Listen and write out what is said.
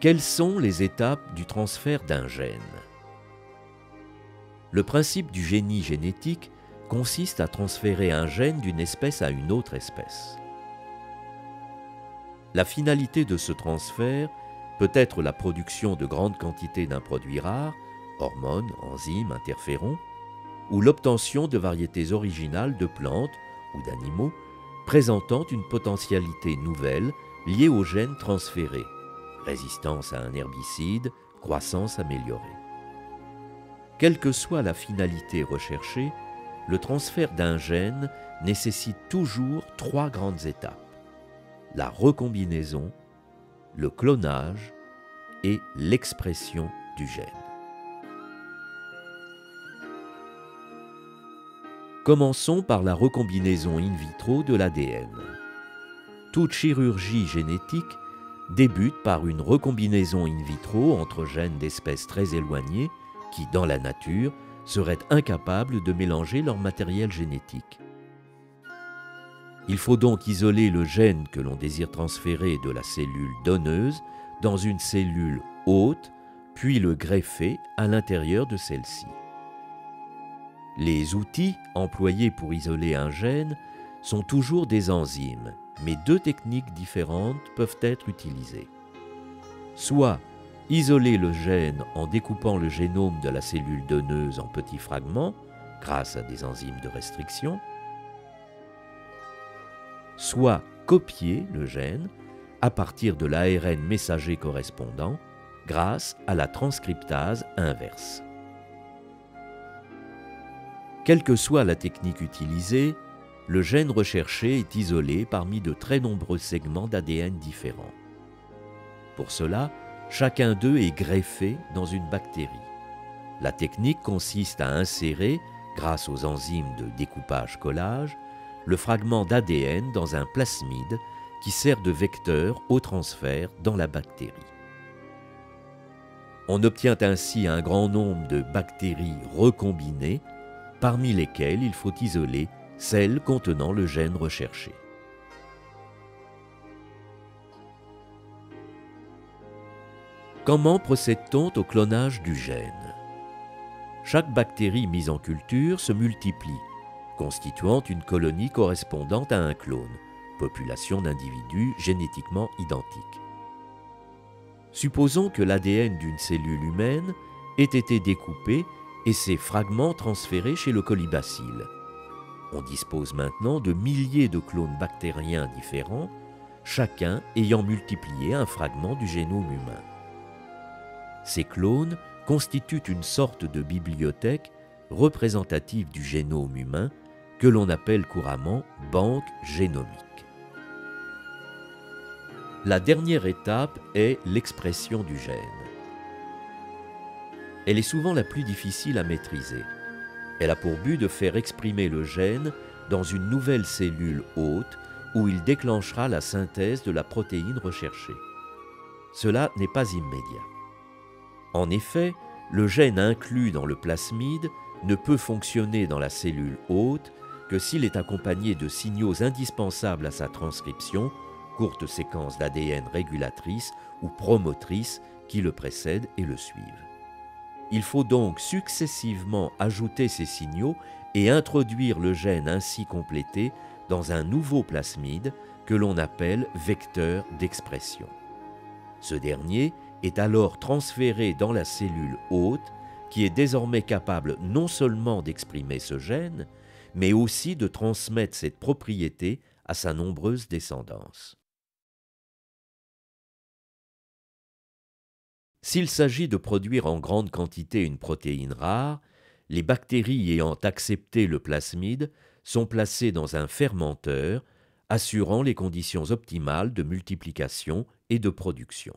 Quelles sont les étapes du transfert d'un gène? Le principe du génie génétique consiste à transférer un gène d'une espèce à une autre espèce. La finalité de ce transfert peut être la production de grandes quantités d'un produit rare, hormones, enzymes, interférons, ou l'obtention de variétés originales de plantes ou d'animaux présentant une potentialité nouvelle liée aux gènes transférés, résistance à un herbicide, croissance améliorée. Quelle que soit la finalité recherchée, le transfert d'un gène nécessite toujours trois grandes étapes. La recombinaison, le clonage et l'expression du gène. Commençons par la recombinaison in vitro de l'ADN. Toute chirurgie génétique débute par une recombinaison in vitro entre gènes d'espèces très éloignées qui, dans la nature, seraient incapables de mélanger leur matériel génétique. Il faut donc isoler le gène que l'on désire transférer de la cellule donneuse dans une cellule hôte, puis le greffer à l'intérieur de celle-ci. Les outils employés pour isoler un gène sont toujours des enzymes, mais deux techniques différentes peuvent être utilisées. Soit isoler le gène en découpant le génome de la cellule donneuse en petits fragments grâce à des enzymes de restriction, soit copier le gène à partir de l'ARN messager correspondant grâce à la transcriptase inverse. Quelle que soit la technique utilisée, le gène recherché est isolé parmi de très nombreux segments d'ADN différents. Pour cela, chacun d'eux est greffé dans une bactérie. La technique consiste à insérer, grâce aux enzymes de découpage-collage, le fragment d'ADN dans un plasmide qui sert de vecteur au transfert dans la bactérie. On obtient ainsi un grand nombre de bactéries recombinées, parmi lesquelles il faut isoler celles contenant le gène recherché. Comment procède-t-on au clonage du gène? Chaque bactérie mise en culture se multiplie, constituant une colonie correspondant à un clone, population d'individus génétiquement identiques. Supposons que l'ADN d'une cellule humaine ait été découpé et ses fragments transférés chez le colibacille. On dispose maintenant de milliers de clones bactériens différents, chacun ayant multiplié un fragment du génome humain. Ces clones constituent une sorte de bibliothèque représentative du génome humain que l'on appelle couramment banque génomique. La dernière étape est l'expression du gène. Elle est souvent la plus difficile à maîtriser. Elle a pour but de faire exprimer le gène dans une nouvelle cellule hôte où il déclenchera la synthèse de la protéine recherchée. Cela n'est pas immédiat. En effet, le gène inclus dans le plasmide ne peut fonctionner dans la cellule hôte que s'il est accompagné de signaux indispensables à sa transcription, courtes séquences d'ADN régulatrices ou promotrices qui le précèdent et le suivent. Il faut donc successivement ajouter ces signaux et introduire le gène ainsi complété dans un nouveau plasmide que l'on appelle vecteur d'expression. Ce dernier est alors transféré dans la cellule hôte qui est désormais capable non seulement d'exprimer ce gène, mais aussi de transmettre cette propriété à sa nombreuse descendance. S'il s'agit de produire en grande quantité une protéine rare, les bactéries ayant accepté le plasmide sont placées dans un fermenteur assurant les conditions optimales de multiplication et de production.